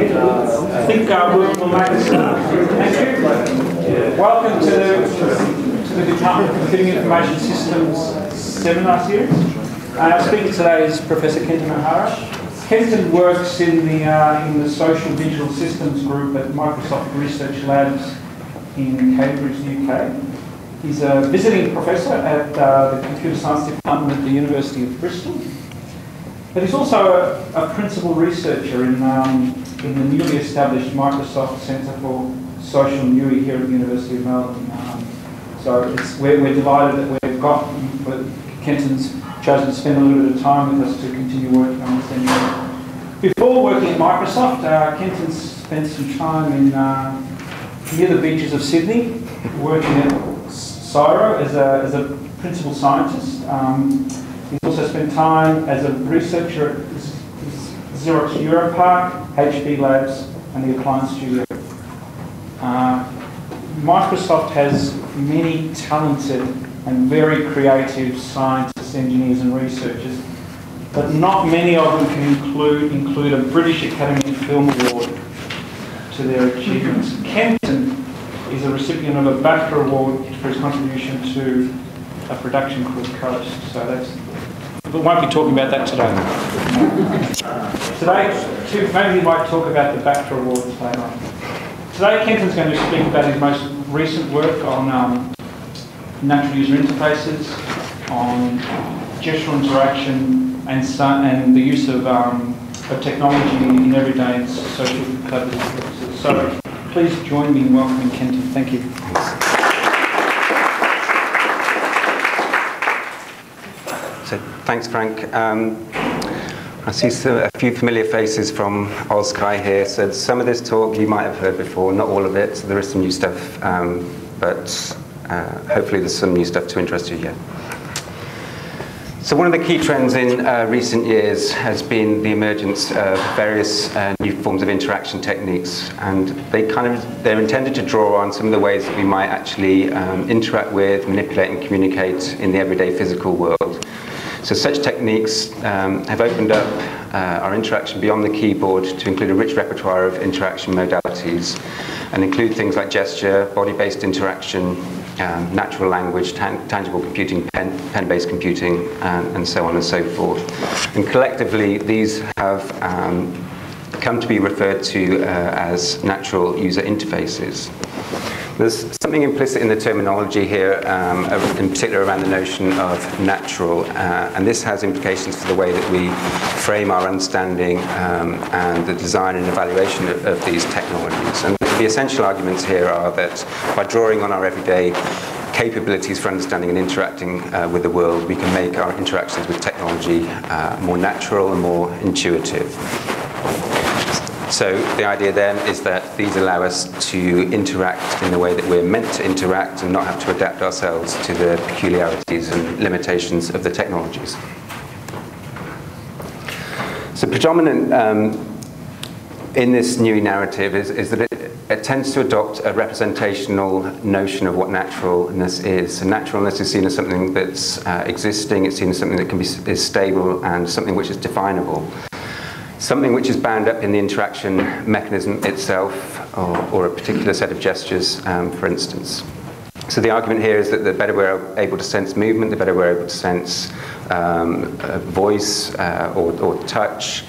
I think make a start. Thank you. Welcome to the, to the Department of Computing Information Systems seminar series. Uh, our speaker today is Professor Kenton O'Hara. Kenton works in the, uh, in the Social Digital Systems Group at Microsoft Research Labs in Cambridge, UK. He's a visiting professor at uh, the Computer Science Department at the University of Bristol. But he's also a, a principal researcher in, um, in the newly established Microsoft Centre for Social NUI here at the University of Melbourne. Um, so we're, we're, delighted that we've got, Kenton's chosen to spend a little bit of time with us to continue working on this engineering. Before working at Microsoft, uh, Kenton spent some time in uh, near the beaches of Sydney, working at CSIRO as a, as a principal scientist. Um, He's also spent time as a researcher Xerox EuroPARC, HP Labs, and the Appliance Studio. Uh, Microsoft has many talented and very creative scientists, engineers, and researchers, but not many of them can include, include a British Academy Film Award to their achievements. Kenton is a recipient of a BAFTA Award for his contribution to a production called Coast. So that's we won't be talking about that today. today, maybe we might talk about the BAFTA Awards later on. Today, Kenton's going to speak about his most recent work on um, natural user interfaces, on gestural interaction, and, and the use of, um, of technology in everyday social collaborative So please join me in welcoming Kenton. Thank you. So thanks, Frank. Um, I see some, a few familiar faces from OzCHI here. So some of this talk you might have heard before, not all of it. So there is some new stuff, um, but uh, hopefully there's some new stuff to interest you here. So one of the key trends in uh, recent years has been the emergence of various uh, new forms of interaction techniques, and they kind of they're intended to draw on some of the ways that we might actually um, interact with, manipulate, and communicate in the everyday physical world. So such techniques um, have opened up uh, our interaction beyond the keyboard to include a rich repertoire of interaction modalities and include things like gesture, body-based interaction, um, natural language, tan tangible computing, pen-based pen computing, and, and, so on and so forth. And collectively, these have um, come to be referred to uh, as natural user interfaces. There's something implicit in the terminology here, um, in particular around the notion of natural, uh, and this has implications for the way that we frame our understanding um, and the design and evaluation of, of these technologies. And the essential arguments here are that by drawing on our everyday capabilities for understanding and interacting uh, with the world, we can make our interactions with technology uh, more natural and more intuitive. So the idea then is that these allow us to interact in the way that we're meant to interact and not have to adapt ourselves to the peculiarities and limitations of the technologies. So predominant um, in this new narrative is, is that it, it, tends to adopt a representational notion of what naturalness is. So naturalness is seen as something that's uh, existing, it's seen as something that can be is stable and something which is definable something which is bound up in the interaction mechanism itself or, or a particular set of gestures, um, for instance. So the argument here is that the better we're able to sense movement, the better we're able to sense um, voice uh, or, or, touch,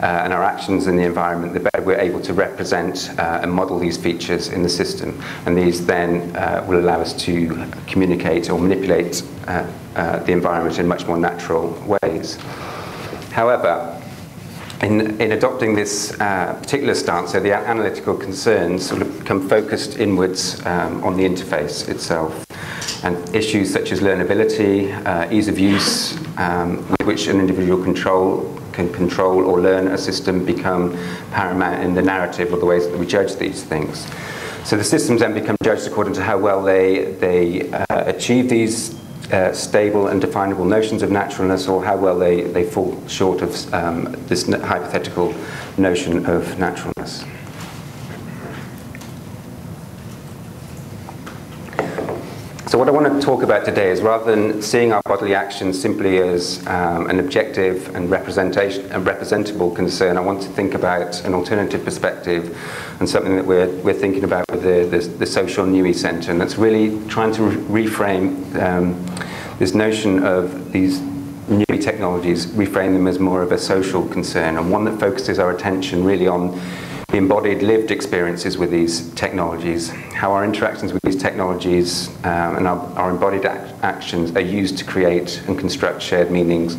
uh, and our actions in the environment, the better we're able to represent uh, and model these features in the system. And these then uh, will allow us to communicate or manipulate uh, uh, the environment in much more natural ways. However, in, in adopting this uh, particular stance, so the analytical concerns sort of become focused inwards um, on the interface itself. And issues such as learnability, uh, ease of use, um, with which an individual control can control or learn a system become paramount in the narrative or the ways that we judge these things. So the systems then become judged according to how well they, they uh, achieve these uh, stable and definable notions of naturalness or how well they, they fall short of um, this hypothetical notion of naturalness. So what I want to talk about today is rather than seeing our bodily actions simply as um, an objective and representation representable concern, I want to think about an alternative perspective and something that we're, we're thinking about with the, the, the Social NUI Centre, and that's really trying to re- reframe um, this notion of these new technologies, reframe them as more of a social concern, and one that focuses our attention really on the embodied lived experiences with these technologies, how our interactions with these technologies um, and our, our embodied ac- actions are used to create and construct shared meanings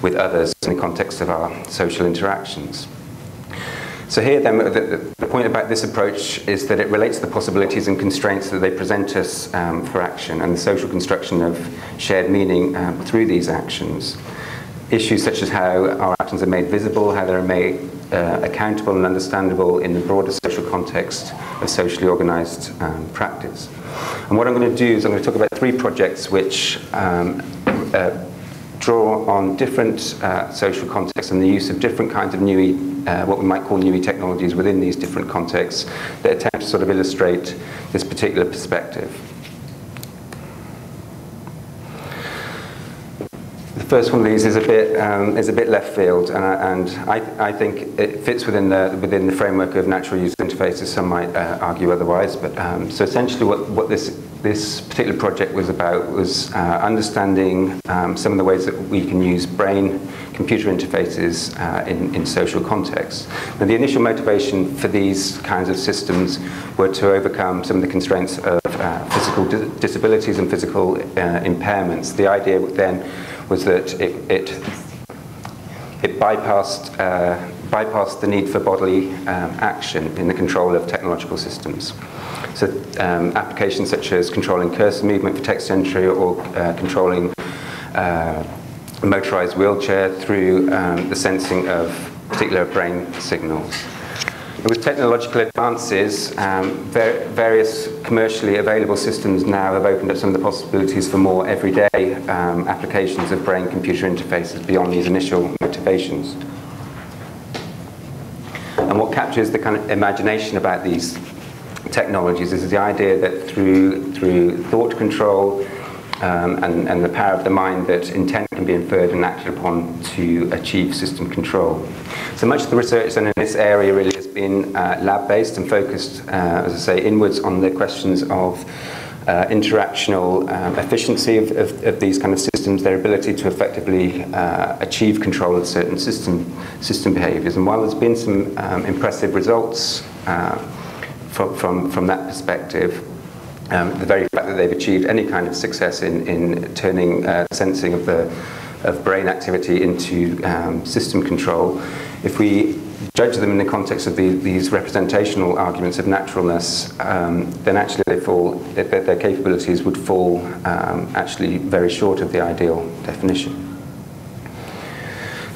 with others in the context of our social interactions. So here then, the, the, point about this approach is that it relates to the possibilities and constraints that they present us um, for action and the social construction of shared meaning um, through these actions. Issues such as how our actions are made visible, how they're made uh, accountable and understandable in the broader social context of socially organised um, practice. And what I'm going to do is I'm going to talk about three projects which um, uh, draw on different uh, social contexts and the use of different kinds of new, uh, what we might call new technologies within these different contexts that attempt to sort of illustrate this particular perspective. The first one of these is a bit um, is a bit left field, and, I, and I, I think it fits within the within the framework of natural user interfaces. Some might uh, argue otherwise, but um, so essentially, what what this this particular project was about was uh, understanding um, some of the ways that we can use brain computer interfaces uh, in, in social contexts. And the initial motivation for these kinds of systems were to overcome some of the constraints of uh, physical di- disabilities and physical uh, impairments. The idea then was that it, it, it bypassed, uh, bypassed the need for bodily um, action in the control of technological systems. So um, applications such as controlling cursor movement for text entry or uh, controlling uh, motorized wheelchair through um, the sensing of particular brain signals. With technological advances, um, ver- various commercially available systems now have opened up some of the possibilities for more everyday um, applications of brain computer interfaces beyond these initial motivations. And what captures the kind of imagination about these technologies is the idea that through, through thought control um, and, and the power of the mind, that intent can be inferred and acted upon to achieve system control. So much of the research done in this area really has been uh, lab-based and focused, uh, as I say, inwards on the questions of uh, interactional um, efficiency of, of, of, these kind of systems, their ability to effectively uh, achieve control of certain system, system behaviors. And while there's been some um, impressive results uh, from, from, from that perspective, um, the very fact that they've achieved any kind of success in, in turning uh, sensing of the of brain activity into um, system control, if we judge them in the context of the, these representational arguments of naturalness, um, then actually they fall, their, their capabilities would fall um, actually very short of the ideal definition.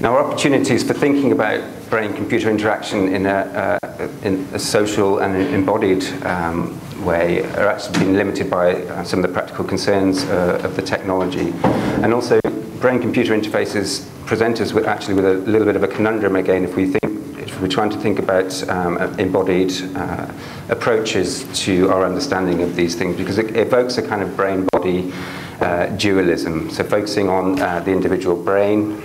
Now, our opportunities for thinking about brain-computer interaction in a, uh, in a social and embodied um, way are actually being limited by uh, some of the practical concerns uh, of the technology. And also, brain-computer interfaces present us with actually with a little bit of a conundrum again if we think if we're trying to think about um, embodied uh, approaches to our understanding of these things because it evokes a kind of brain-body uh, dualism. So focusing on uh, the individual brain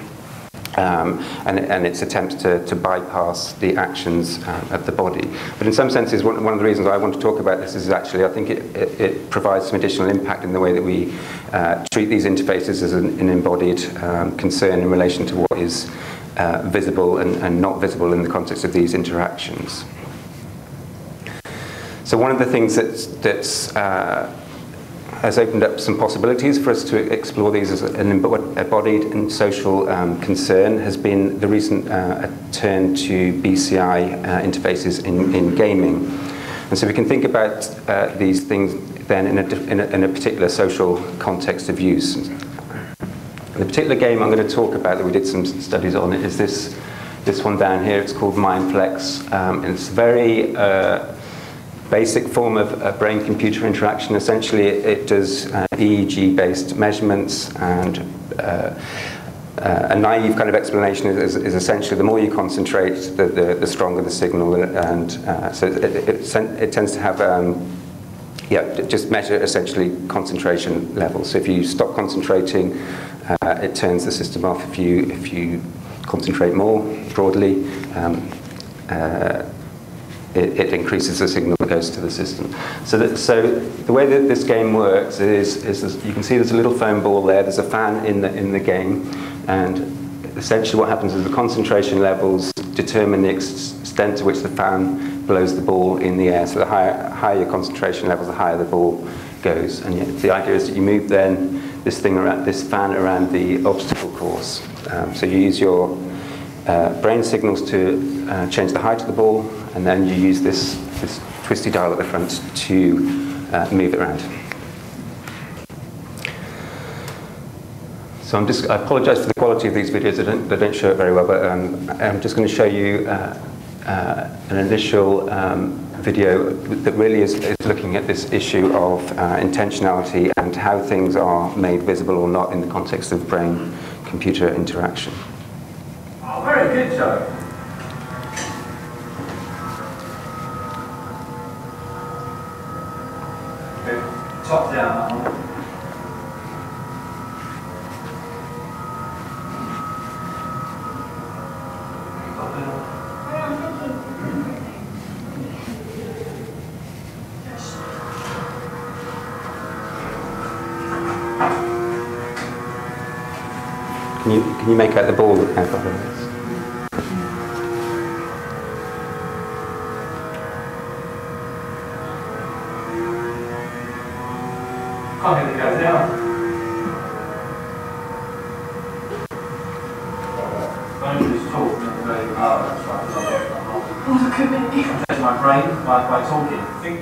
um, and, and, its attempts to, to bypass the actions uh, of the body. But in some senses, one, one, of the reasons I want to talk about this is actually I think it, it, it provides some additional impact in the way that we uh, treat these interfaces as an, an embodied um, concern in relation to what is uh, visible and, and, not visible in the context of these interactions. So one of the things that's, that's uh, has opened up some possibilities for us to explore these as an embodied and social um, concern has been the recent uh, turn to BCI uh, interfaces in, in gaming. And so we can think about uh, these things then in a, in a, in a particular social context of use. The particular game I'm going to talk about that we did some studies on is this, this one down here. It's called Mindflex. Um, and it's very uh, basic form of uh, brain-computer interaction. Essentially, it, it does uh, EEG-based measurements and uh, uh, a naive kind of explanation is, is, essentially the more you concentrate, the, the, the stronger the signal, and uh, so it, it, it, tends to have um, yeah, just measure essentially concentration levels. So if you stop concentrating, uh, it turns the system off. If you if you concentrate more broadly, um, uh, it, it, increases the signal that goes to the system. So, that, so the way that this game works is, is you can see there's a little foam ball there. There's a fan in the in the game, and essentially what happens is the concentration levels determine the extent to which the fan blows the ball in the air. So the higher, higher your concentration levels, the higher the ball goes. And the idea is that you move then this thing around, this fan around the obstacle course. Um, so you use your uh, brain signals to uh, change the height of the ball, and then you use this, this twisty dial at the front to uh, move it around. So I'm just, I apologize for the quality of these videos, they don't, they don't show it very well, but um, I'm just going to show you uh, uh, an initial um, video that really is, is, looking at this issue of uh, intentionality and how things are made visible or not in the context of brain-computer interaction. Oh, very good, Joe. Top down. Can you, can you make out the ball out brain by, by talking. Think.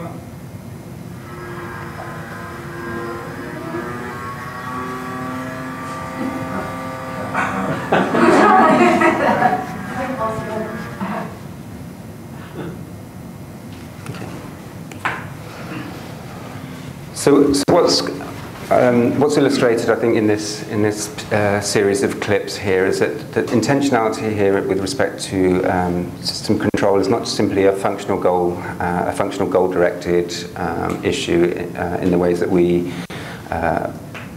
So, so what's um, what's illustrated, I think, in this in this uh, series of clips here is that the intentionality here with respect to um, system control is not simply a functional goal, uh, a functional goal-directed um, issue uh, in the ways that we uh,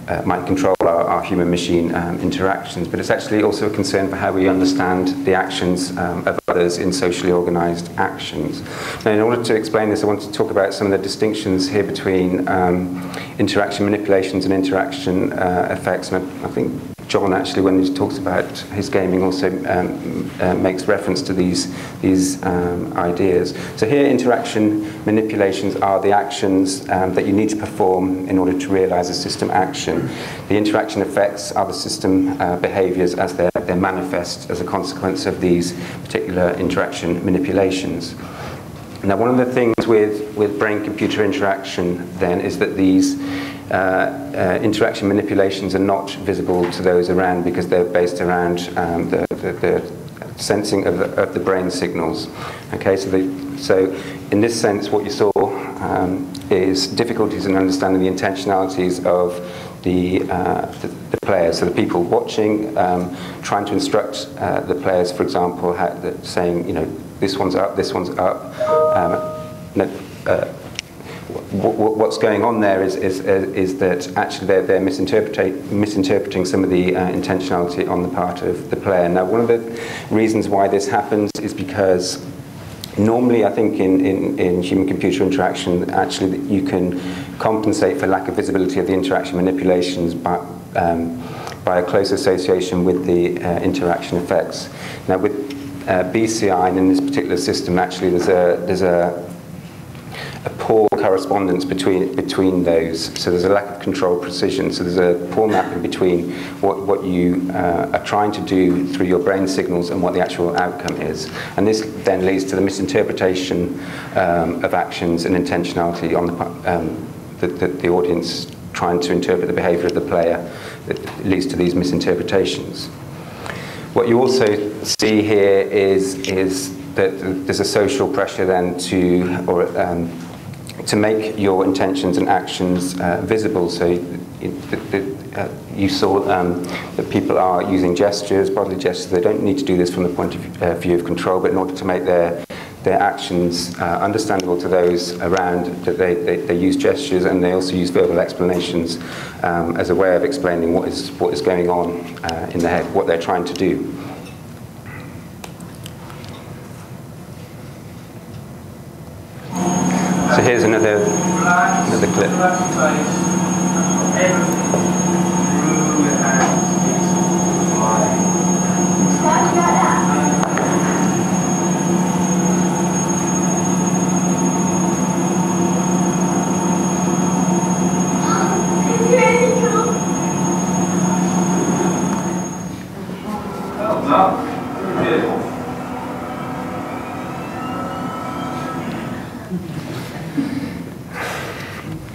uh, might control our, our human-machine um, interactions, but it's actually also a concern for how we understand the actions um, of others in socially organised actions. Now, in order to explain this, I want to talk about some of the distinctions here between um, interaction manipulations and interaction uh, effects, and I, I think John actually, when he talks about his gaming, also um, uh, makes reference to these these um, ideas. So here, interaction manipulations are the actions um, that you need to perform in order to realise a system action. The interaction effects are the system uh, behaviours as they're, they're manifest as a consequence of these particular interaction manipulations. Now, one of the things with, with brain-computer interaction then is that these uh, uh, interaction manipulations are not visible to those around because they're based around um, the, the, the, sensing of the, of the, brain signals. Okay, so, the, so in this sense, what you saw um, is difficulties in understanding the intentionalities of the, uh, the, the, players, so the people watching, um, trying to instruct uh, the players, for example, how, saying, you know, this one's up, this one's up. Um, no, uh, what's going on there is, is, is that actually they're, they're misinterpreting, misinterpreting some of the uh, intentionality on the part of the player. Now, one of the reasons why this happens is because Normally, I think in, in, in human-computer interaction, actually, you can compensate for lack of visibility of the interaction manipulations by, um, by a close association with the uh, interaction effects. Now, with uh, BCI and in this particular system, actually, there's a, there's a poor correspondence between between those. So there's a lack of control precision. So there's a poor mapping between what, what you uh, are trying to do through your brain signals and what the actual outcome is. And this then leads to the misinterpretation um, of actions and intentionality on the, um, the, the, the audience trying to interpret the behavior of the player that leads to these misinterpretations. What you also see here is, is that there's a social pressure then to, or um, to make your intentions and actions uh, visible. So uh, you saw um, that people are using gestures, bodily gestures. They don't need to do this from the point of uh, view of control, but in order to make their their actions uh, understandable to those around, that they, they, they, use gestures and they also use verbal explanations um, as a way of explaining what is, what is going on uh, in their head, what they're trying to do. So here's another, another clip.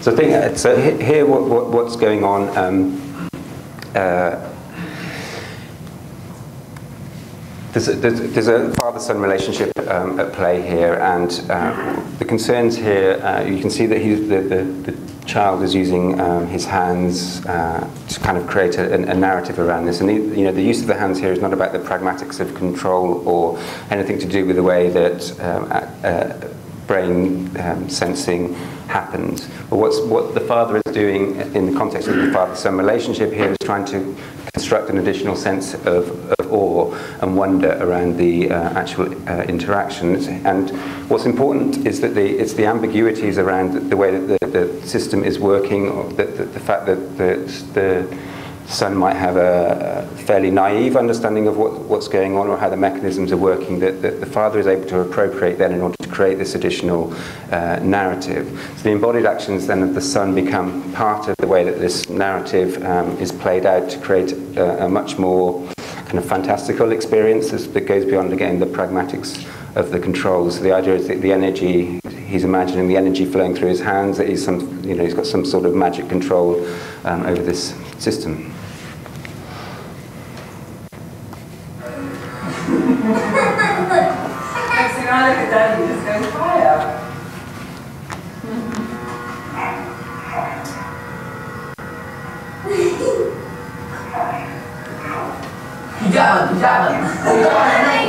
So I think uh, so here what, what, what's going on. Um, uh, there's a, a father-son relationship um, at play here, and uh, the concerns here. Uh, you can see that he, the, the, the, child is using um, his hands uh, to kind of create a, a, narrative around this. And the, you know, the use of the hands here is not about the pragmatics of control or anything to do with the way that um, brain um, sensing happens. But what's, what the father is doing in the context of the father-son relationship here is trying to construct an additional sense of, of awe and wonder around the uh, actual uh, interactions. And what's important is that the, it's the ambiguities around the way that the, the system is working, or the, the, the fact that the, the son might have a, fairly naive understanding of what, what's going on or how the mechanisms are working that, that, the father is able to appropriate then in order to create this additional uh, narrative. So the embodied actions then of the son become part of the way that this narrative um, is played out to create a, a, much more kind of fantastical experience that goes beyond again the pragmatics of the controls. The idea is that the energy he's imagining the energy flowing through his hands that he's some you know he's got some sort of magic control um, over this system. trying to look at that, you just go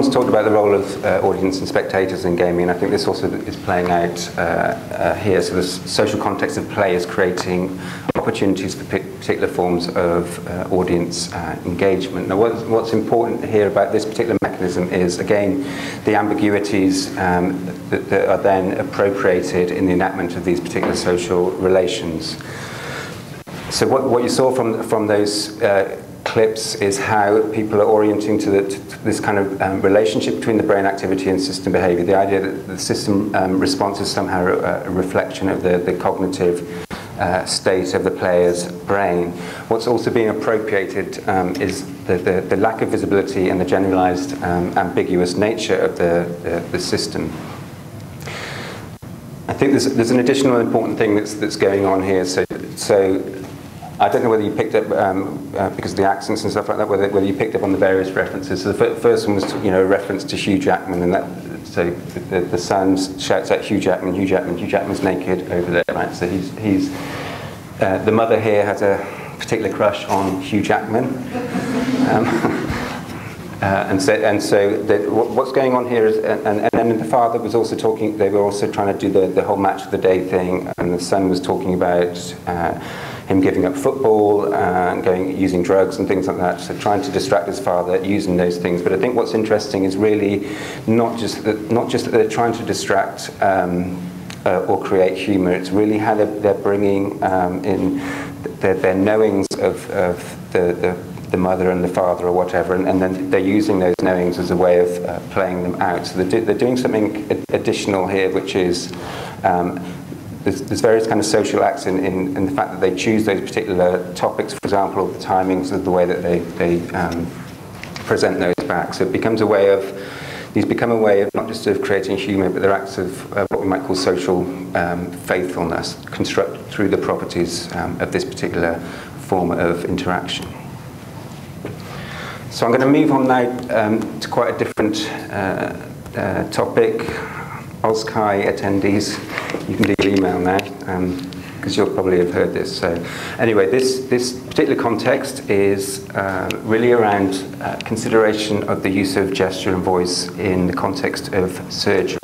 John's talked about the role of uh, audience and spectators in gaming, and I think this also is playing out uh, uh, here. So the social context of play is creating opportunities for particular forms of uh, audience uh, engagement. Now, what's, what's, important here about this particular mechanism is, again, the ambiguities um, that, that are then appropriated in the enactment of these particular social relations. so what, what you saw from, from those uh, clips is how people are orienting to, the, to this kind of um, relationship between the brain activity and system behavior. The idea that the system um, response is somehow a, a reflection of the, the cognitive uh, state of the player's brain. What's also being appropriated um, is the, the, the, lack of visibility and the generalized um, ambiguous nature of the, the, the system. I think there's, there's an additional important thing that's, that's going on here. So, so I don't know whether you picked up, um, uh, because of the accents and stuff like that, whether, whether you picked up on the various references. So the first one was, you know, a reference to Hugh Jackman, and that, so the, the son shouts out Hugh Jackman, Hugh Jackman, Hugh Jackman's naked over there, right? So he's, he's uh, the mother here has a particular crush on Hugh Jackman. Um, uh, and so, and so the, what's going on here is, and, and, then the father was also talking, they were also trying to do the, the whole match of the day thing, and the son was talking about uh, him giving up football and going using drugs and things like that. So trying to distract his father using those things. But I think what's interesting is really not just that, not just that they're trying to distract. Um, uh, or create humour. It's really how they're, they're bringing um, in their, their knowings of, of the, the, the, mother and the father or whatever, and, and, then they're using those knowings as a way of uh, playing them out. So they're, do, they're doing something additional here, which is um, there's, there's various kind of social acts in, in, in the fact that they choose those particular topics, for example, the timings of the way that they, they um, present those back. So it becomes a way of, these become a way of not just of creating humour, but they're acts of uh, what we might call social um, faithfulness, construct through the properties um, of this particular form of interaction. So I'm going to move on now um, to quite a different uh, uh, topic. OzCHI attendees, you can your email now, because um, you'll probably have heard this. So, anyway, this, this particular context is uh, really around uh, consideration of the use of gesture and voice in the context of surgery.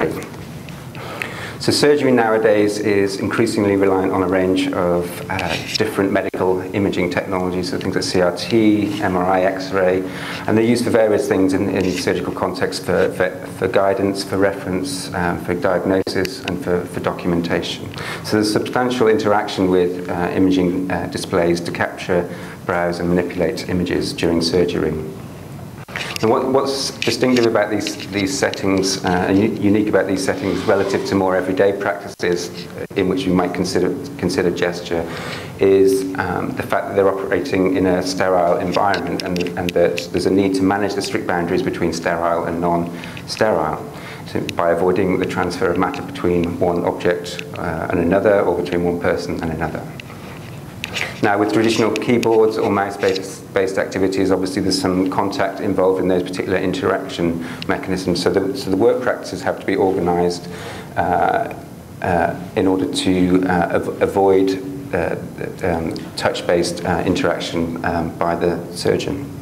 So surgery nowadays is increasingly reliant on a range of uh, different medical imaging technologies, so things like CRT, MRI, X-ray, and they're used for various things in, in surgical context for, for, for, guidance, for reference, um, for diagnosis, and for, for documentation. So there's substantial interaction with uh, imaging uh, displays to capture, browse, and manipulate images during surgery. And what, what's distinctive about these, these settings uh, and unique about these settings relative to more everyday practices in which we might consider, consider gesture is um, the fact that they're operating in a sterile environment and, and that there's a need to manage the strict boundaries between sterile and non-sterile by avoiding the transfer of matter between one object uh, and another or between one person and another. Now, with traditional keyboards or mouse-based activities, obviously there's some contact involved in those particular interaction mechanisms. So the, so the work practices have to be organised uh, uh, in order to uh, av avoid uh, um, touch-based uh, interaction um, by the surgeon.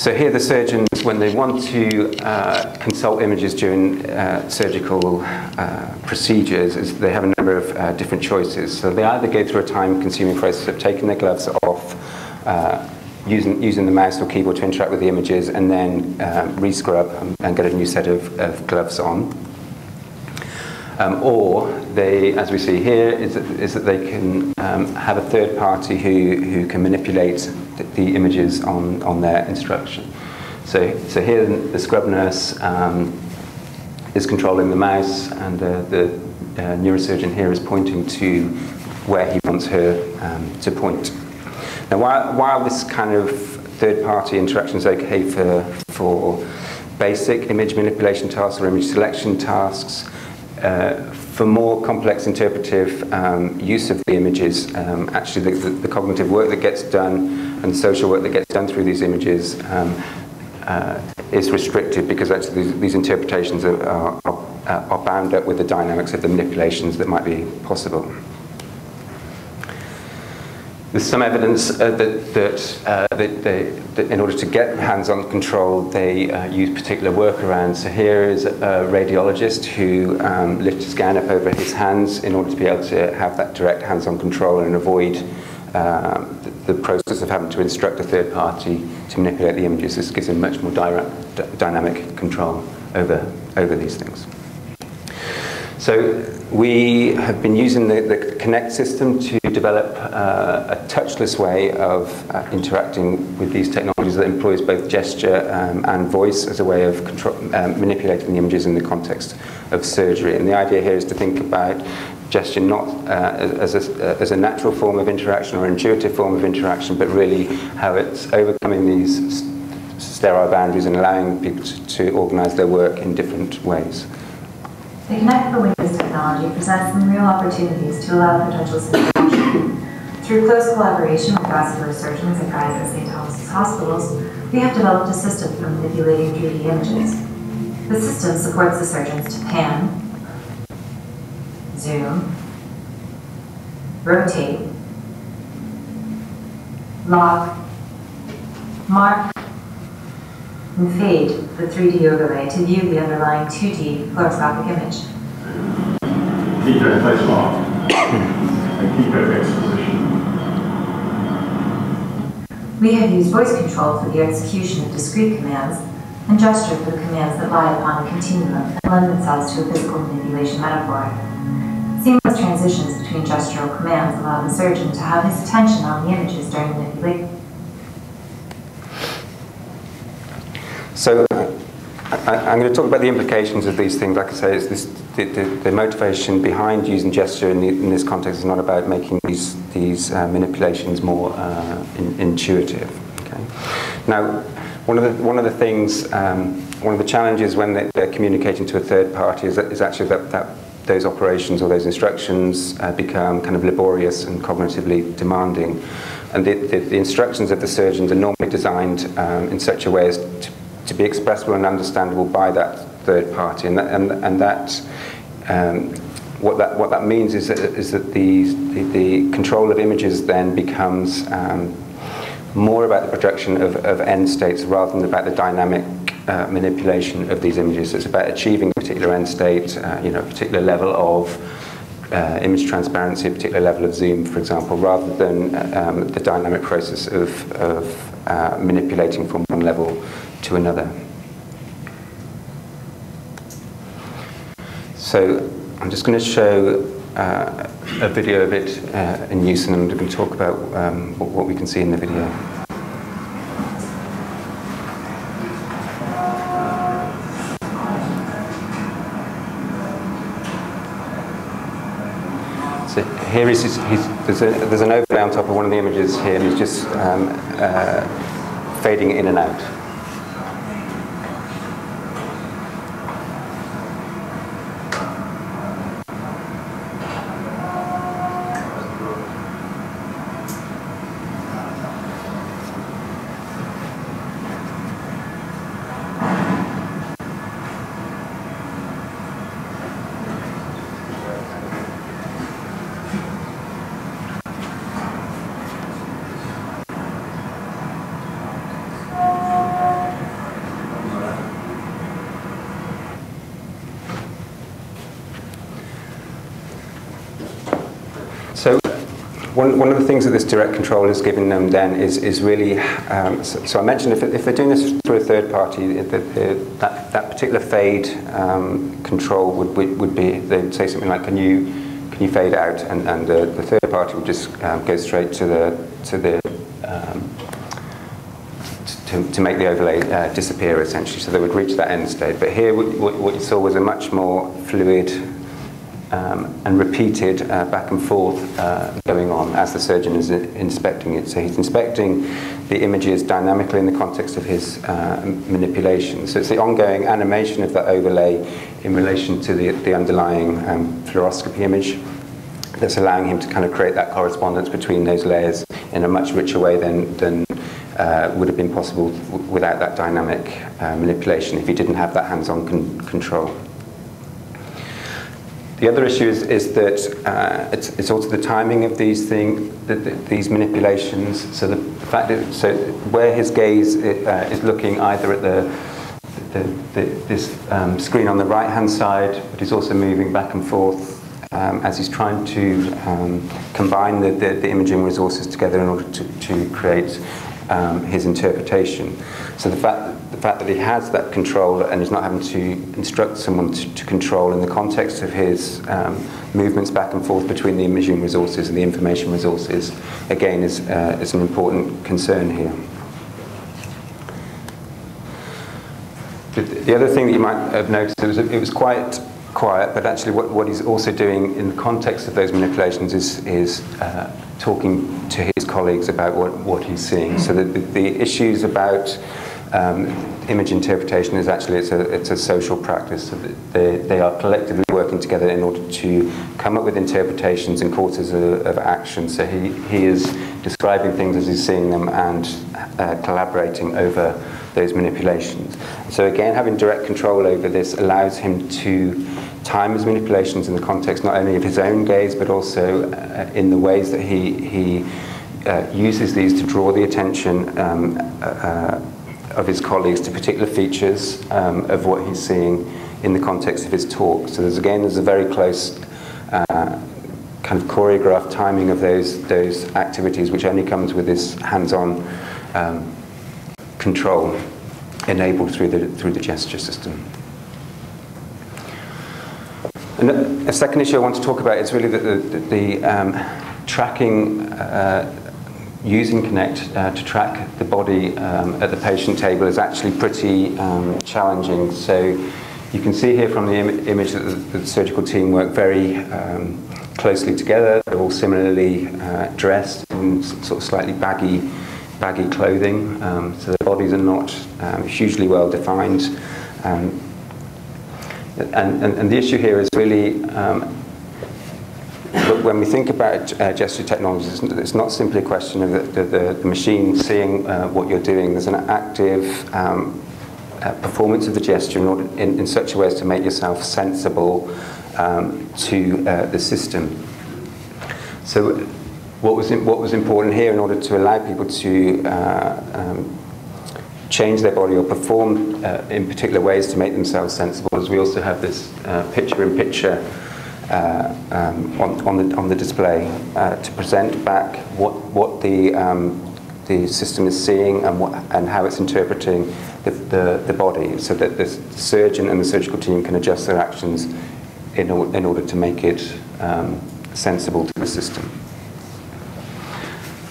So here the surgeons, when they want to uh, consult images during uh, surgical uh, procedures, is they have a number of uh, different choices. So they either go through a time-consuming process of taking their gloves off, uh, using, using the mouse or keyboard to interact with the images, and then um, re-scrub and, and, get a new set of, of gloves on. Um, or they, as we see here, is that, is that they can um, have a third party who, who can manipulate the, images on, on their instruction. So, so here the scrub nurse um, is controlling the mouse and uh, the uh, neurosurgeon here is pointing to where he wants her um, to point. Now while, while this kind of third party interaction is okay for, for basic image manipulation tasks or image selection tasks, uh, for more complex interpretive um, use of the images, um, actually the, the, the, cognitive work that gets done and social work that gets done through these images um, uh, is restricted because actually these, these interpretations are, are, are bound up with the dynamics of the manipulations that might be possible. There's some evidence uh, that, that, uh, that, they, that in order to get hands-on control, they uh, use particular workarounds. So here is a radiologist who um, lifts a scan up over his hands in order to be able to have that direct hands-on control and avoid um, the, the process of having to instruct a third party to manipulate the images. This gives him much more direct, dynamic control over, over these things. So we have been using the, the Kinect system to develop uh, a touchless way of uh, interacting with these technologies that employs both gesture um, and voice as a way of control, um, manipulating the images in the context of surgery. And the idea here is to think about gesture not uh, as, a, as a natural form of interaction or intuitive form of interaction, but really how it's overcoming these sterile boundaries and allowing people to, to organise their work in different ways. The Kinect for Windows technology presents some real opportunities to allow touchless interaction. Through close collaboration with vascular surgeons at Guy's and St. Thomas's hospitals, we have developed a system for manipulating 3D images. The system supports the surgeons to pan, zoom, rotate, lock, mark, and fade the 3D overlay to view the underlying 2D fluoroscopic image. Keep it face lock and keep it fixed position. We have used voice control for the execution of discrete commands and gesture for the commands that lie upon a continuum and lend themselves to a physical manipulation metaphor. Seamless transitions between gestural commands allow the surgeon to have his attention on the images during manipulation So I, am going to talk about the implications of these things. Like I say, this, the, the, the, motivation behind using gesture in, the, in, this context is not about making these, these uh, manipulations more uh, in, intuitive. Okay? Now, one of the, one of the things, um, one of the challenges when they, are communicating to a third party is, that, is actually that, that those operations or those instructions uh, become kind of laborious and cognitively demanding. And the, the, the, instructions of the surgeons are normally designed um, in such a way as to to be expressible and understandable by that third party. And that, and, and that um, what that what that means is that, is that the, the, the control of images then becomes um, more about the projection of, of end states rather than about the dynamic uh, manipulation of these images. It's about achieving a particular end state, uh, you know, a particular level of uh, image transparency, a particular level of zoom, for example, rather than uh, um, the dynamic process of, of uh, manipulating from one level to another. So I'm just going to show uh, a video of it uh, in use and I'm going to talk about um, what, what we can see in the video. So here is his, he's, there's, a, there's an overlay on top of one of the images here, and he's just um, uh, fading in and out. One, one of the things that this direct control is giving them then is, is really, um, so, so, I mentioned if, if they're doing this through a third party, the, the, that, that particular fade um, control would, would, would be, they'd say something like, can you, can you fade out? And, and the, the third party would just um, go straight to the, to the um, to, to make the overlay uh, disappear essentially, so they would reach that end state. But here what, what you saw was a much more fluid and repeated uh, back and forth uh, going on as the surgeon is inspecting it. So he's inspecting the images dynamically in the context of his uh, manipulation. So it's the ongoing animation of that overlay in relation to the, the underlying um, fluoroscopy image that's allowing him to kind of create that correspondence between those layers in a much richer way than, than uh, would have been possible without that dynamic uh, manipulation if he didn't have that hands-on con control. The other issue is, is that uh, it's, it's, also the timing of these things, the, the, these manipulations. So the fact that so where his gaze uh, is looking either at the, the this um, screen on the right hand side, but he's also moving back and forth um, as he's trying to um, combine the, imaging resources together in order to, to create um, his interpretation. So the fact, the fact that he has that control and is not having to instruct someone to, to control in the context of his um, movements back and forth between the imaging resources and the information resources, again, is, uh, is an important concern here. The other thing that you might have noticed, it was, it was quite quiet, but actually what, what he's also doing in the context of those manipulations is, is uh, talking to his colleagues about what, what he's seeing. So the, the, issues about um, image interpretation is actually it's a, it's a social practice. They, they are collectively working together in order to come up with interpretations and courses of, of action. So he, he is describing things as he's seeing them and uh, collaborating over those manipulations. So again, having direct control over this allows him to time his manipulations in the context not only of his own gaze, but also uh, in the ways that he, he uh, uses these to draw the attention um, uh, of his colleagues to particular features um, of what he's seeing in the context of his talk. So there's again, there's a very close uh, kind of choreographed timing of those, those activities, which only comes with this hands-on um, control enabled through the, through the gesture system. And a second issue I want to talk about is really the, the, the um, tracking, uh, using Kinect uh, to track the body um, at the patient table is actually pretty um, challenging. So you can see here from the Im image that the, the, surgical team work very um, closely together. They're all similarly uh, dressed in sort of slightly baggy baggy clothing, um, so their bodies are not um, hugely well defined. Um, and, and, and, the issue here is really, um, when we think about uh, gesture technologies, it's not simply a question of the, the, the machine seeing uh, what you're doing. There's an active um, uh, performance of the gesture in, order, in, in, such a way as to make yourself sensible um, to uh, the system. So what was, in, what was important here in order to allow people to uh, um, change their body or perform uh, in particular ways to make themselves sensible as we also have this uh, picture-in-picture uh, um, on, on, the, on the display uh, to present back what, what the, um, the system is seeing and, what, and how it's interpreting the, the, the body so that the surgeon and the surgical team can adjust their actions in, in order to make it um, sensible to the system.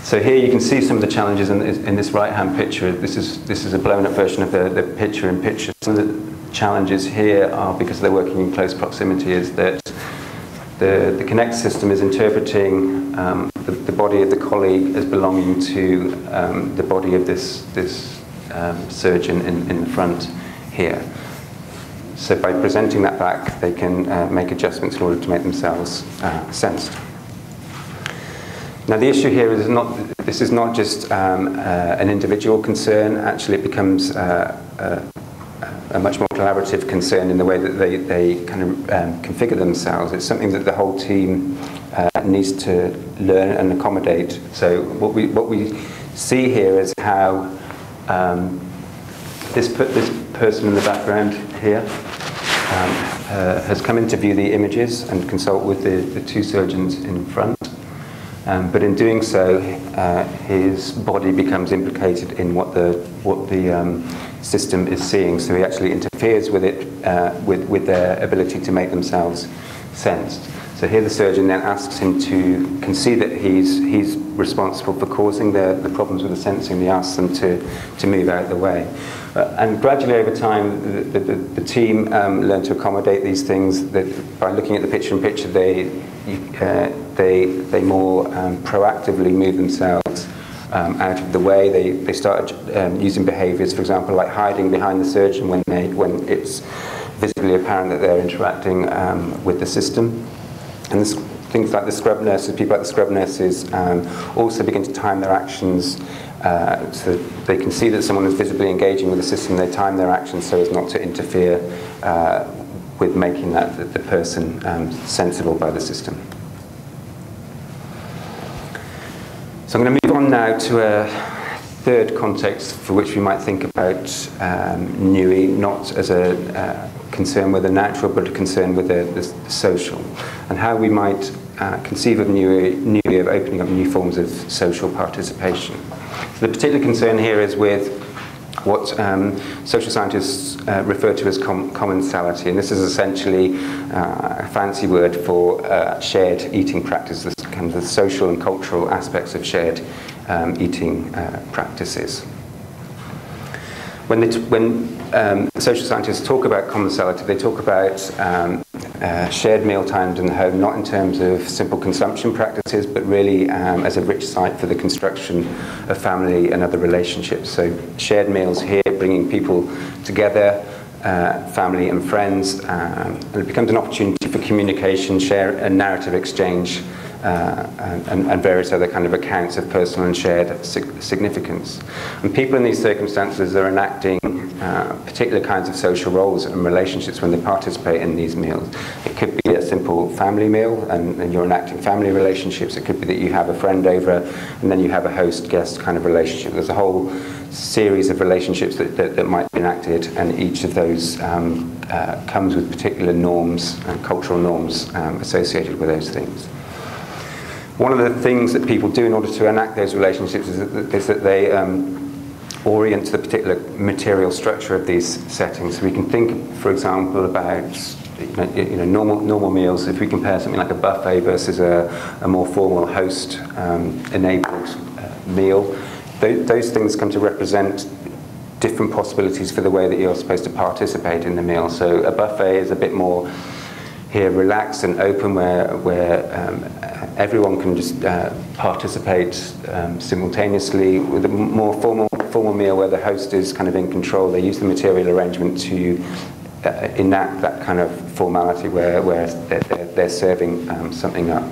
So here you can see some of the challenges in, in this right-hand picture. This is, this is a blown-up version of the, the picture-in-picture. Some of the challenges here are, because they're working in close proximity, is that the, the Kinect system is interpreting um, the, the, body of the colleague as belonging to um, the body of this, this um, surgeon in, in the front here. So by presenting that back, they can uh, make adjustments in order to make themselves uh, sensed. Now the issue here is not, this is not just um, uh, an individual concern, actually it becomes uh, uh, a much more collaborative concern in the way that they, they kind of um, configure themselves. It's something that the whole team uh, needs to learn and accommodate. So what we, what we see here is how um, this, put this person in the background here um, uh, has come in to view the images and consult with the, the two surgeons in front. Um, but in doing so, uh, his body becomes implicated in what the, what the um, system is seeing. So he actually interferes with it, uh, with, with their ability to make themselves sensed. So here the surgeon then asks him to can see that he's, he's responsible for causing the, the problems with the sensing. He asks them to, to move out of the way. Uh, and gradually over time, the, the, the team um, learn to accommodate these things. That by looking at the picture-in-picture, they, uh, they, they more um, proactively move themselves um, out of the way. They, they start um, using behaviours, for example, like hiding behind the surgeon when, they, when it's visibly apparent that they're interacting um, with the system. And this, things like the scrub nurses, people like the scrub nurses, um, also begin to time their actions uh, so they can see that someone is visibly engaging with the system. They time their actions so as not to interfere uh, with making that the, the person um, sensible by the system. So I'm going to move on now to a third context for which we might think about um, NUI not as a uh, concern with the natural but a concern with the, the, social and how we might uh, conceive of NUI, NUI of opening up new forms of social participation. The particular concern here is with what um, social scientists uh, refer to as com commensality, and this is essentially uh, a fancy word for uh, shared eating practice, the, kind of the social and cultural aspects of shared um, eating uh, practices. When, they when um, social scientists talk about commensality, they talk about um, uh, shared meal times in the home, not in terms of simple consumption practices, but really um, as a rich site for the construction of family and other relationships. So, shared meals here, bringing people together, uh, family and friends, um, and it becomes an opportunity for communication, share, and narrative exchange uh, and, and, various other kind of accounts of personal and shared significance. And people in these circumstances are enacting uh, particular kinds of social roles and relationships when they participate in these meals. It could be a simple family meal and, and, you're enacting family relationships. It could be that you have a friend over and then you have a host-guest kind of relationship. There's a whole series of relationships that, that, that might be enacted and each of those um, uh, comes with particular norms and cultural norms um, associated with those things. One of the things that people do in order to enact those relationships is that, is that they um, orient to the particular material structure of these settings. So we can think, for example, about you know, normal, normal meals, if we compare something like a buffet versus a, a more formal host-enabled um, uh, meal, th those things come to represent different possibilities for the way that you're supposed to participate in the meal. So a buffet is a bit more here relaxed and open where, where um, everyone can just uh, participate um, simultaneously with a more formal, formal meal where the host is kind of in control. They use the material arrangement to uh, enact that kind of formality where, where they're, they're, they're serving um, something up.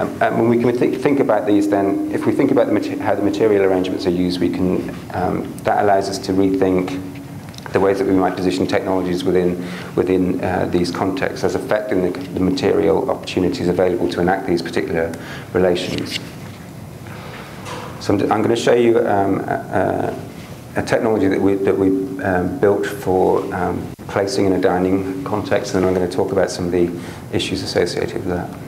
Um, and when we can th think about these, then if we think about the how the material arrangements are used, we can, um, that allows us to rethink the ways that we might position technologies within, within uh, these contexts as affecting the, the, material opportunities available to enact these particular relations. So I'm, I'm going to show you um, a, a, technology that we, that we um, built for um, placing in a dining context, and then I'm going to talk about some of the issues associated with that.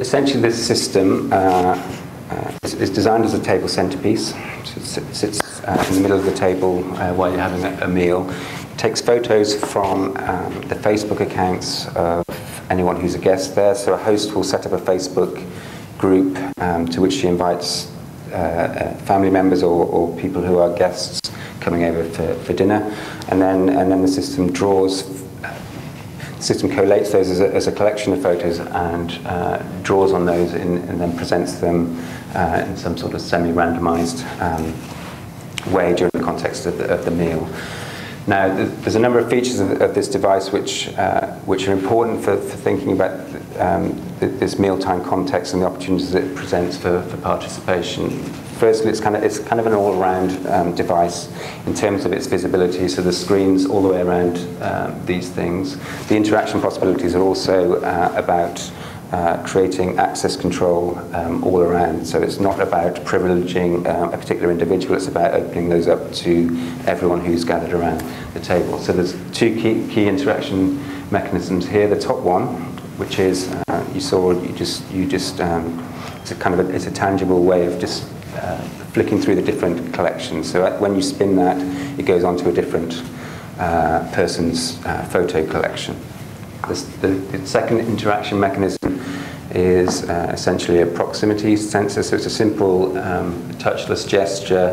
Essentially this system uh, uh, is, is, designed as a table centerpiece. It sits uh, in the middle of the table while you're having a, a, meal. It takes photos from um, the Facebook accounts of anyone who's a guest there. So a host will set up a Facebook group um, to which she invites uh, family members or, or, people who are guests coming over for, for dinner. And then, and then the system draws system collates those as a, as a collection of photos and uh, draws on those in, and then presents them uh, in some sort of semi-randomized um, way during the context of the, of the meal. Now, there's a number of features of, of this device which, uh, which are important for, for thinking about um, this mealtime context and the opportunities that it presents for, for participation firstly, it's kind of, it's kind of an all-round um, device in terms of its visibility, so the screens all the way around um, these things. The interaction possibilities are also uh, about uh, creating access control um, all around. So it's not about privileging um, a particular individual, it's about opening those up to everyone who's gathered around the table. So there's two key, key interaction mechanisms here. The top one, which is, uh, you saw, you just, you just um, it's a kind of a, it's a tangible way of just uh, flicking through the different collections. So when you spin that, it goes onto a different uh, person's uh, photo collection. the, the second interaction mechanism is uh, essentially a proximity sensor, so it's a simple um, touchless gesture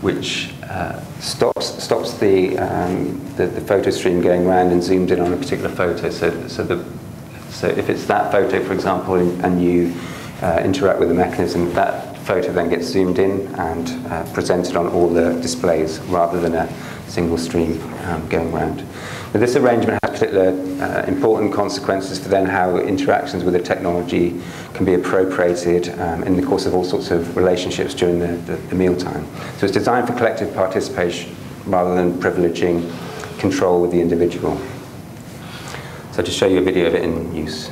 which uh, stops stops the, um, the, the photo stream going around and zooms in on a particular photo. So so the so if it's that photo, for example, and you uh, interact with the mechanism, that photo then gets zoomed in and uh, presented on all the displays rather than a single stream um, going around. But this arrangement has particular uh, important consequences for then how interactions with the technology can be appropriated um, in the course of all sorts of relationships during the, the, the mealtime. So it's designed for collective participation rather than privileging control with the individual. So just show you a video of it in use.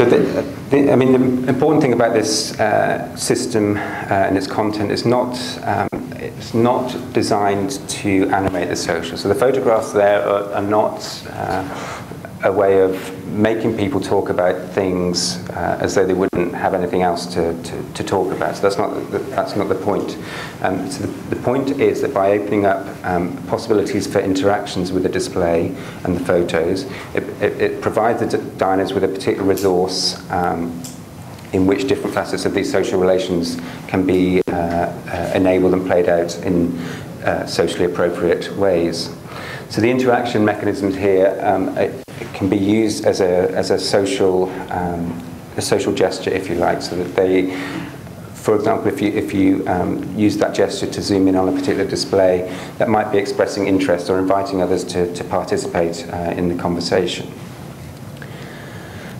So, the, the, I mean, the important thing about this uh, system uh, and its content is not um, it's not designed to animate the social. So the photographs there are, are not uh, a way of making people talk about things uh, as though they wouldn't have anything else to, to, to talk about. So that's not the, that's not the point. Um, so the, the, point is that by opening up um, possibilities for interactions with the display and the photos, it, it, it provides the diners with a particular resource um, in which different facets of these social relations can be uh, uh, enabled and played out in uh, socially appropriate ways. So the interaction mechanisms here um, can be used as a, as a social um, a social gesture, if you like, so that they, for example, if you, if you um, use that gesture to zoom in on a particular display, that might be expressing interest or inviting others to, to participate uh, in the conversation.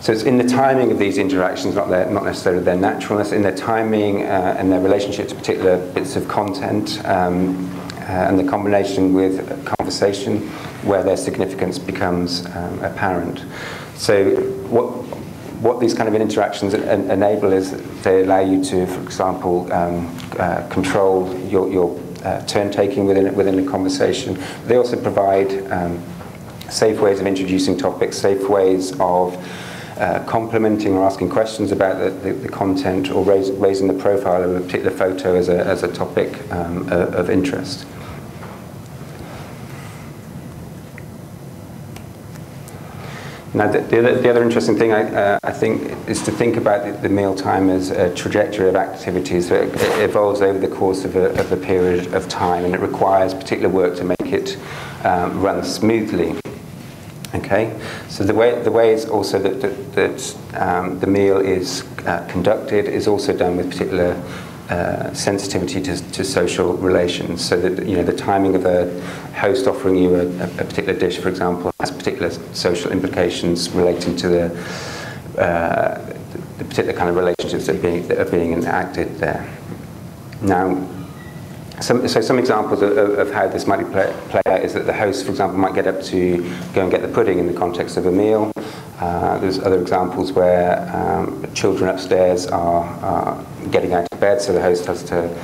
So it's in the timing of these interactions, not, their, not necessarily their naturalness, in their timing uh, and their relationship to particular bits of content, um, uh, and the combination with conversation where their significance becomes um, apparent. So what, what these kind of interactions en enable is they allow you to, for example, um, uh, control your, your uh, turn taking within, within a conversation. They also provide um, safe ways of introducing topics, safe ways of uh, complimenting or asking questions about the, the, the content or raise, raising the profile of a particular photo as a, as a topic um, of, of interest. Now, the, the, other, the, other, interesting thing I, uh, I, think is to think about the, the mealtime as a trajectory of activities. So it, it, evolves over the course of a, of a, period of time, and it requires particular work to make it um, run smoothly. Okay, so the way the way is also that, that, that um, the meal is uh, conducted is also done with particular uh, sensitivity to, to, social relations. So that you know the timing of a host offering you a, a, particular dish, for example, has particular social implications relating to the, uh, the particular kind of relationships that are being, that are being enacted there. Now. Some, so some examples of, of, how this might play, play out is that the host, for example, might get up to go and get the pudding in the context of a meal. Uh, there's other examples where um, children upstairs are, are, getting out of bed, so the host has to,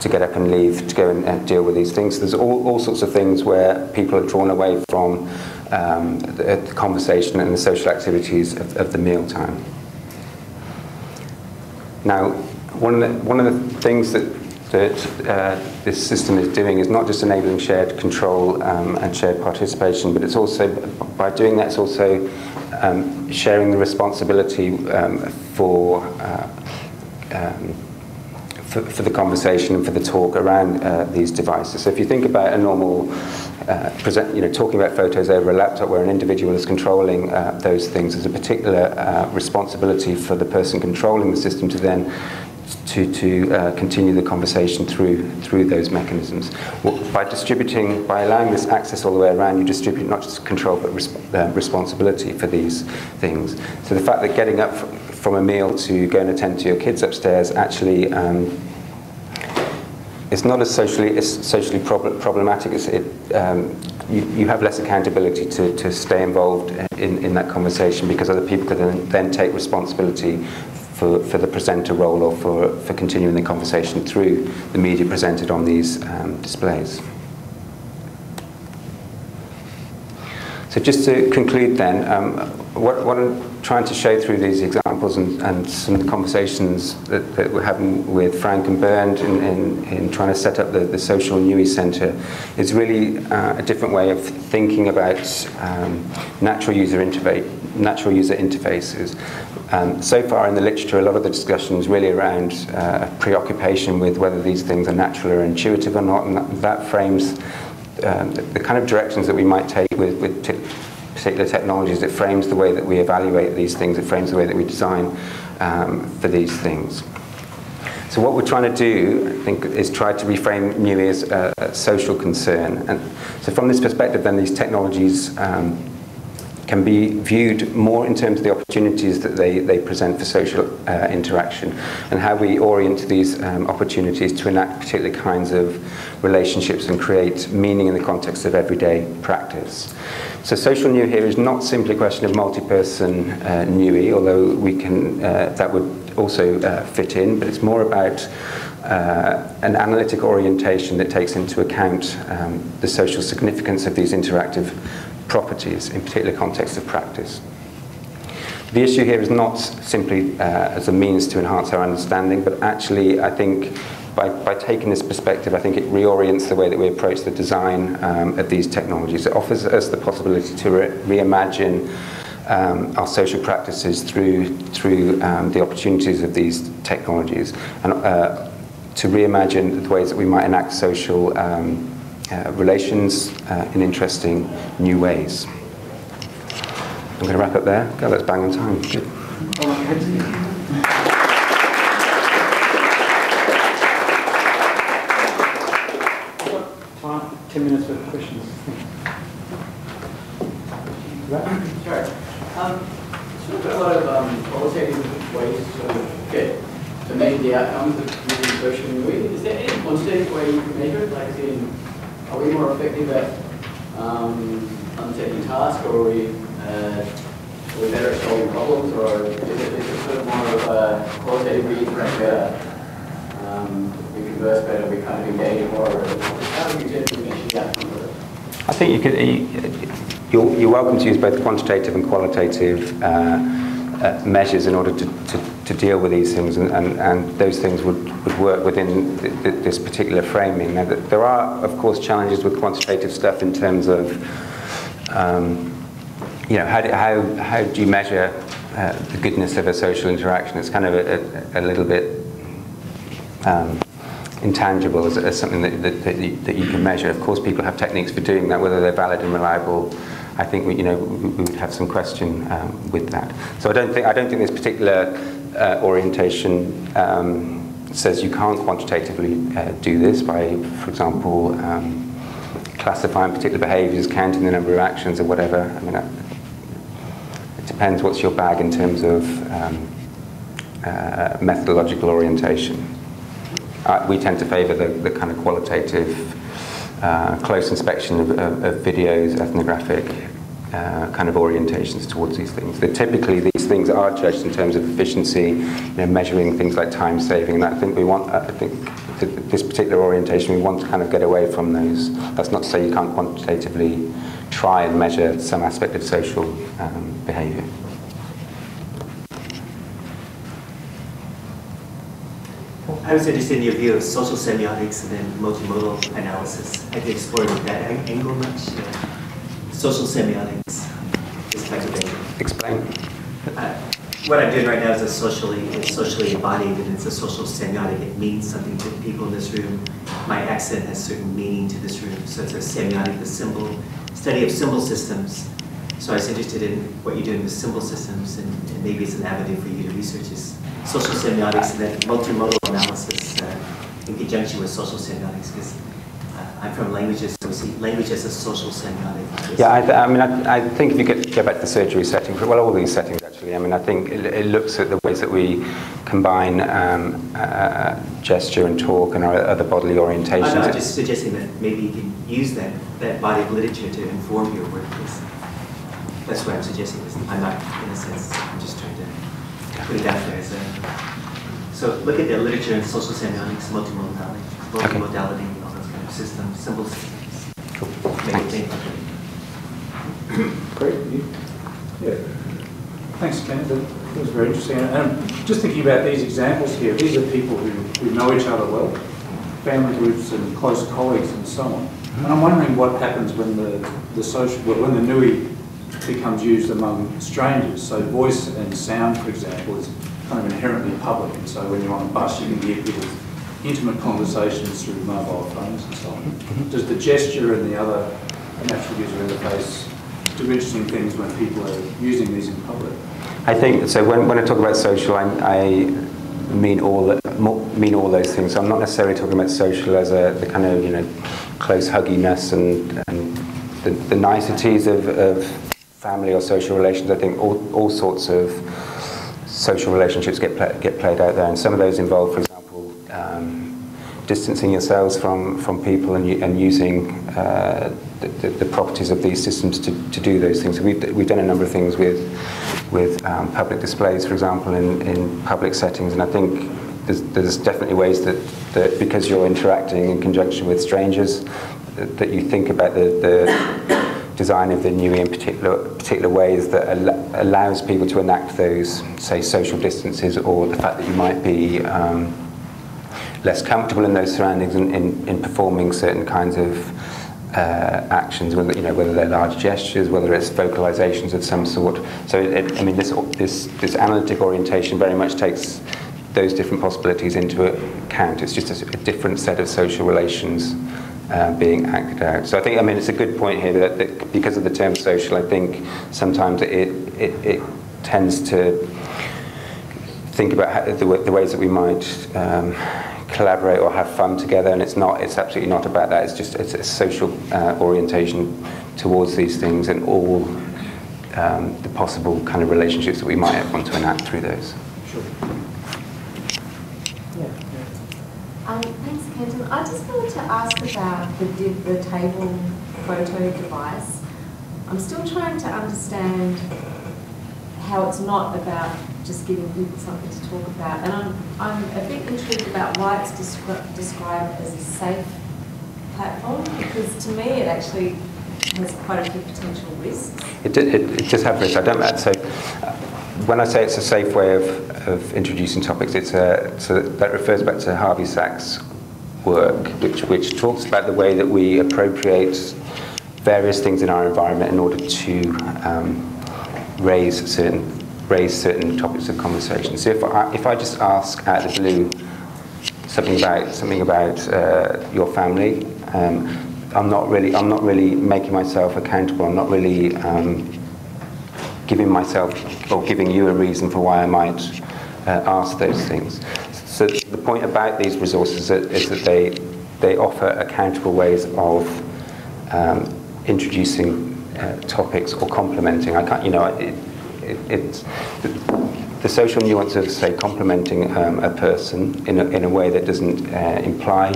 to get up and leave to go and, and deal with these things. There's all, all, sorts of things where people are drawn away from um, the, the, conversation and the social activities of, of the mealtime. Now, one of the, one of the things that that uh, this system is doing is not just enabling shared control um, and shared participation, but it's also, by doing that, it's also um, sharing the responsibility um, for, uh, um, for, for, the conversation and for the talk around uh, these devices. So if you think about a normal uh, present, you know, talking about photos over a laptop where an individual is controlling uh, those things, there's a particular uh, responsibility for the person controlling the system to then to, to uh, continue the conversation through, through those mechanisms. Well, by distributing, by allowing this access all the way around, you distribute not just control but uh, responsibility for these things. So the fact that getting up from a meal to go and attend to your kids upstairs actually um, it's not as socially, it's socially prob- problematic. It's, it, um, you, you have less accountability to, to stay involved in, in that conversation because other people can then, then take responsibility for, for the presenter role or for, for continuing the conversation through the media presented on these um, displays. So just to conclude then, um, what, what trying to show through these examples and, and some conversations that, that we're having with Frank and Bernd in, in, in trying to set up the, the social NUI Centre is really uh, a different way of thinking about um, natural user interface, natural user interfaces. Um, so far in the literature, a lot of the discussion is really around uh, preoccupation with whether these things are natural or intuitive or not, and that, that frames um, the, the kind of directions that we might take with, with particular technologies, it frames the way that we evaluate these things, it frames the way that we design um, for these things. So what we're trying to do, I think, is try to reframe newly as a, a social concern. And so from this perspective, then, these technologies um, can be viewed more in terms of the opportunities that they, they present for social uh, interaction and how we orient these um, opportunities to enact particular kinds of relationships and create meaning in the context of everyday practice. So social NUI here is not simply a question of multi-person uh, NUI, although we can, uh, that would also uh, fit in, but it's more about uh, an analytic orientation that takes into account um, the social significance of these interactive properties, in particular context of practice. The issue here is not simply uh, as a means to enhance our understanding, but actually, I think by, by taking this perspective, I think it reorients the way that we approach the design um, of these technologies. It offers us the possibility to re- reimagine um, our social practices through, through um, the opportunities of these technologies and uh, to reimagine the ways that we might enact social um, uh, relations uh, in interesting new ways. I'm going to wrap up there. God, let's bang on time. Good. Time, 10 minutes for questions. Right? Sure. Um, sort of a lot of um, qualitative ways to get to measure the outcomes of using social media. Is there any quantitative way you can measure it? Like, in, are we more effective at um, undertaking tasks, or are we, uh, are we better at solving problems, or is it, is it sort of more of a qualitative we interact better, um, we converse better, we kind of engage more, or how do we generally measure it? I think you could. You, you're, you're welcome to use both quantitative and qualitative uh, uh, measures in order to, to, to, deal with these things, and, and, and those things would, would work within th- th- this particular framing. Now, th- there are, of course, challenges with quantitative stuff in terms of, um, you know, how do, how, how do you measure uh, the goodness of a social interaction? It's kind of a, a, a little bit um, intangible as, as something that, that, that, you, that you can measure. Of course, people have techniques for doing that, whether they're valid and reliable. I think we, you know, we would have some question um, with that. So I don't think I don't think this particular uh, orientation um, says you can't quantitatively uh, do this by, for example, um, classifying particular behaviours, counting the number of actions, or whatever. I mean, uh, it depends what's your bag in terms of um, uh, methodological orientation. Uh, we tend to favour the, the kind of qualitative, uh, close inspection of, of, of videos, ethnographic uh, kind of orientations towards these things. That typically these things are judged in terms of efficiency, you know, measuring things like time saving. And I think we want, I think th- this particular orientation, we want to kind of get away from those. That's not to say you can't quantitatively try and measure some aspect of social um, behaviour. I was interested in your view of social semiotics and then multimodal analysis. Have you explored that angle much? Social semiotics, this type of thing. Explain. Uh, what I'm doing right now is a socially, it's socially embodied and it's a social semiotic. It means something to the people in this room. My accent has certain meaning to this room. So it's a semiotic, the symbol, study of symbol systems. So I was interested in what you're doing with symbol systems and, and maybe it's an avenue for you to research is social semiotics and then multimodal analysis uh, in conjunction with social semiotics because uh, I'm from language associ, language as a social semiotic. Yeah, I, th- I mean, I, I think if you get, go back to the surgery setting, well, all these settings actually, I mean, I think it, it looks at the ways that we combine um, uh, gesture and talk and our other bodily orientations. I'm just suggesting that maybe you can use that, that body of literature to inform your work. That's what I'm suggesting. I'm not, in a sense, I'm just trying to put it out there as a, so look at the literature in social semiotics, multimodality, multimodality, all those kind of systems, symbol systems. Cool. Make it think. Great. Yeah. Thanks, Ken. That that was very interesting. And I'm just thinking about these examples here. These are people who, who know each other well, family groups and close colleagues and so on. And I'm wondering what happens when the, the social, when the NUI becomes used among strangers. So voice and sound, for example, is kind of inherently public. And so when you're on a bus, you can hear people's intimate conversations through mobile phones and so on. Mm-hmm. Does the gesture and the other natural user interface do interesting things when people are using these in public? I think so. When, when I talk about social, I, I mean all mo- mean all those things. So I'm not necessarily talking about social as a the kind of you know close hugginess and, and the, the niceties of, of family or social relations. I think all, all sorts of social relationships get pla get played out there, and some of those involve, for example. Um, distancing yourselves from, from people and, and using uh, the, the, the properties of these systems to, to do those things. We've, we've done a number of things with, with um, public displays, for example, in, in public settings, and I think there's, there's definitely ways that, that because you're interacting in conjunction with strangers, that, that you think about the, the design of the NUI in particular, particular ways that al- allows people to enact those, say, social distances or the fact that you might be um, less comfortable in those surroundings in, in, in performing certain kinds of uh, actions, whether you know whether they're large gestures, whether it's vocalizations of some sort. So it, I mean, this this this analytic orientation very much takes those different possibilities into account. It's just a, a different set of social relations uh, being acted out. So I think I mean it's a good point here that, that because of the term social, I think sometimes it it, it tends to think about how, the, the ways that we might um, collaborate or have fun together, and it's not. It's absolutely not about that. It's just it's a social uh, orientation towards these things and all um, the possible kind of relationships that we might want to enact through those. Sure. Um, thanks, Kenton. I just wanted to ask about the, the table photo device. I'm still trying to understand how it's not about just giving people something to talk about. And I'm, I'm a bit intrigued about why it's descri- described as a safe platform, because to me it actually has quite a few potential risks. It, it, it does have risks. I don't. know. So when I say it's a safe way of, of introducing topics, it's a so that refers back to Harvey Sacks' work, which which talks about the way that we appropriate various things in our environment in order to um, raise certain raise certain topics of conversation. So if I, if I just ask out of the blue something about something about uh, your family. Um, I'm not really I'm not really making myself accountable. I'm not really um, giving myself or giving you a reason for why I might uh, ask those things. So the point about these resources is, is that they they offer accountable ways of um, introducing uh, topics or complimenting. I can't, you know, it, it, it's the, the social nuance of say complimenting um, a person in a, in a way that doesn't uh, imply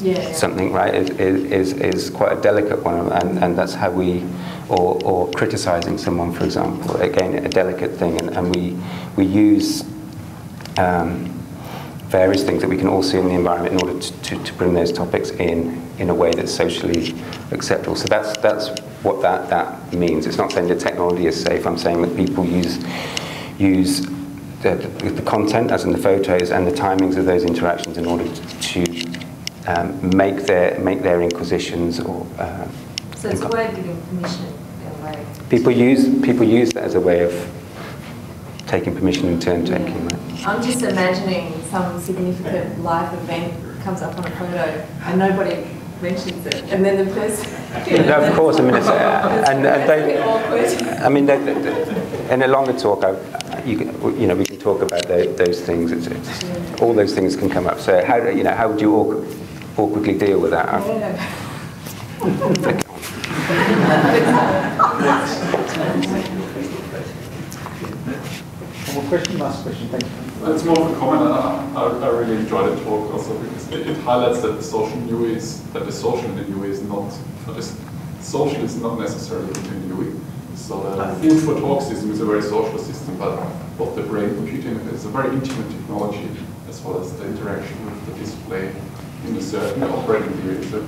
Yeah. something, right, is, is, is quite a delicate one, and, and that's how we, or, or criticizing someone, for example, again, a delicate thing, and, and we, we use um, various things that we can all see in the environment in order to, to, to bring those topics in in a way that's socially acceptable. So that's, that's what that, that means. It's not saying the technology is safe, I'm saying that people use, use the, the, the content, as in the photos, and the timings of those interactions in order to um, make their make their inquisitions or uh, So it's a way of giving permission in a way. people use people use that as a way of taking permission and turn taking. I'm just imagining some significant life event comes up on a photo and nobody mentions it, and then the person. No, of course, I mean, it's, uh, and, and they, awkward. I mean, they, they- in a longer talk, I, you, can, you know, we can talk about tho- those things. It's, it's, all those things can come up. So how, do- you know, how would you org- awkwardly deal with that. I've- Flick it on. One more question, last question, thank you. It's more of a comment. I, I, really enjoyed the talk also because it, it highlights that the social NUI is that the social in the NUI is not that is social is not necessarily within UE. So the food for talk system is a very social system, but what the brain computing is a very intimate technology as well as the interaction with the display in a certain operating theory. It's a,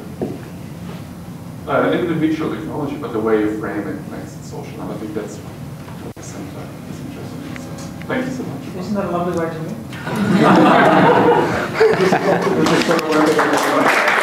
uh, an individual technology, but the way you frame it makes it social, and I think that's what the center is interested in. So, thank you so much. Isn't that a lovely way to meet?